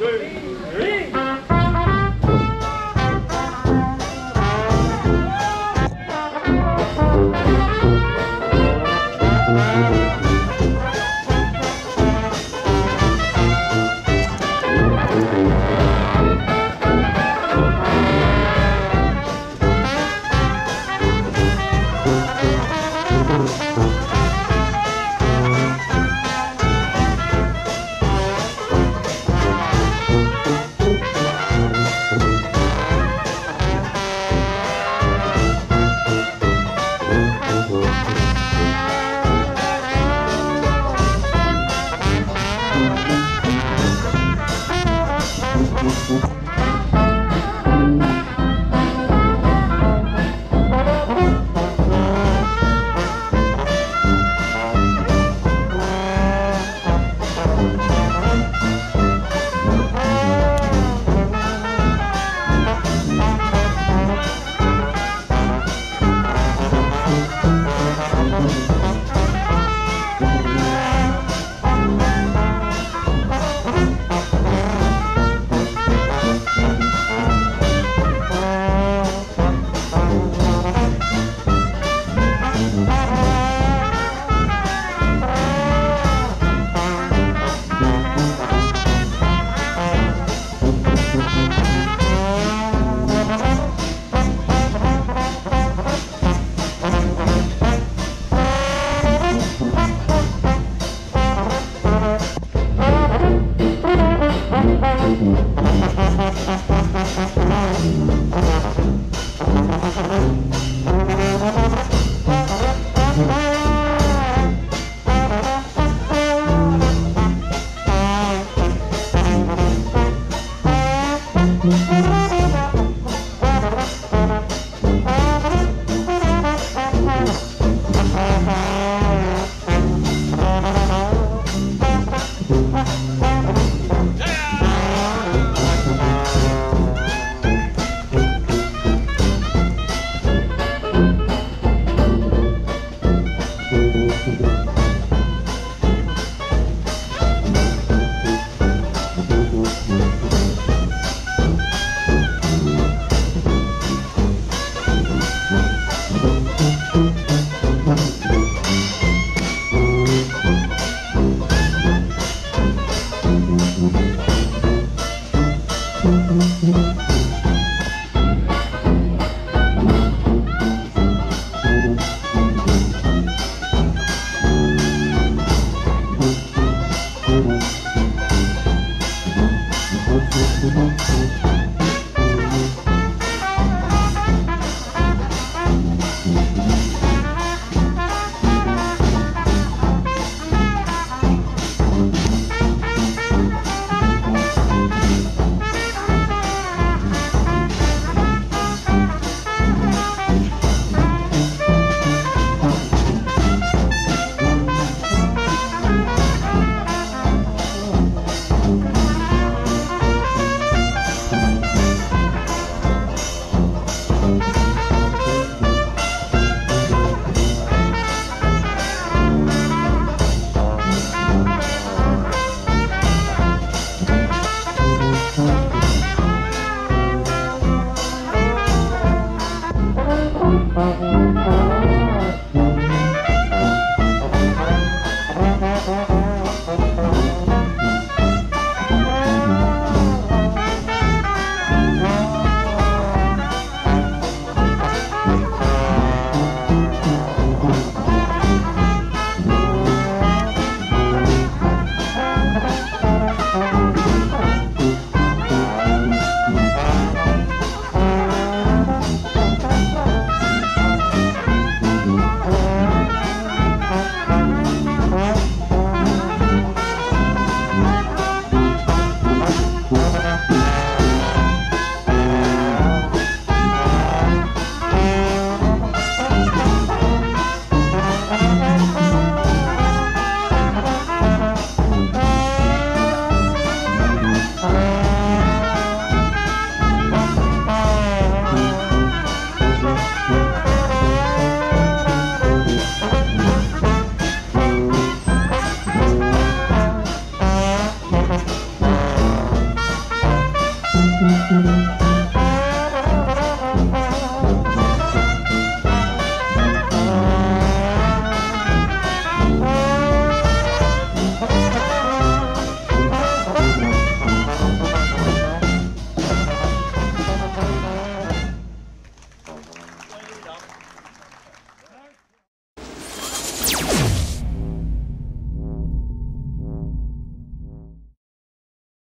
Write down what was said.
Thank